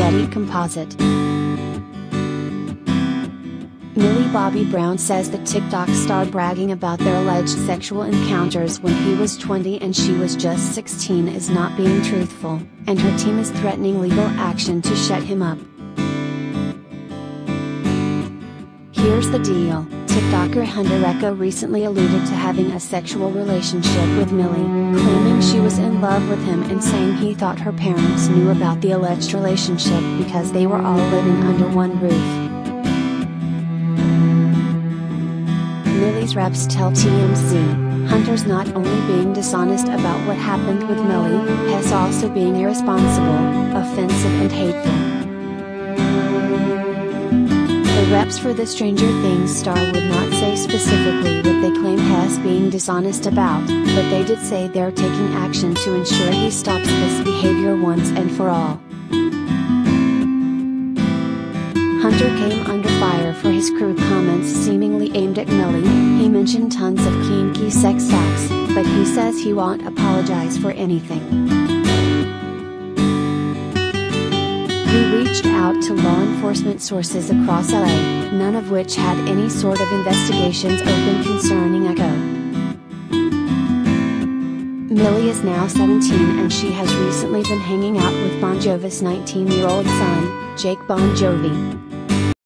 Getty Composite. Millie Bobby Brown says the TikTok star bragging about their alleged sexual encounters when he was 20 and she was just 16 is not being truthful, and her team is threatening legal action to shut him up. Here's the deal TikToker Hunter Echo recently alluded to having a sexual relationship with Millie, claiming she was in love with him and saying he thought her parents knew about the alleged relationship because they were all living under one roof. Millie's reps tell TMZ, Hunter's not only being dishonest about what happened with Millie, Hess also being irresponsible, offensive and hateful. Reps for the Stranger Things star would not say specifically what they claim Hess being dishonest about, but they did say they're taking action to ensure he stops this behavior once and for all. Hunter came under fire for his crude comments seemingly aimed at Millie. He mentioned tons of kinky sex acts, but he says he won't apologize for anything. He reached out to law enforcement sources across LA, none of which had any sort of investigations open concerning Echo. Millie is now 17 and she has recently been hanging out with Bon Jovi's 19 year old son, Jake Bon Jovi.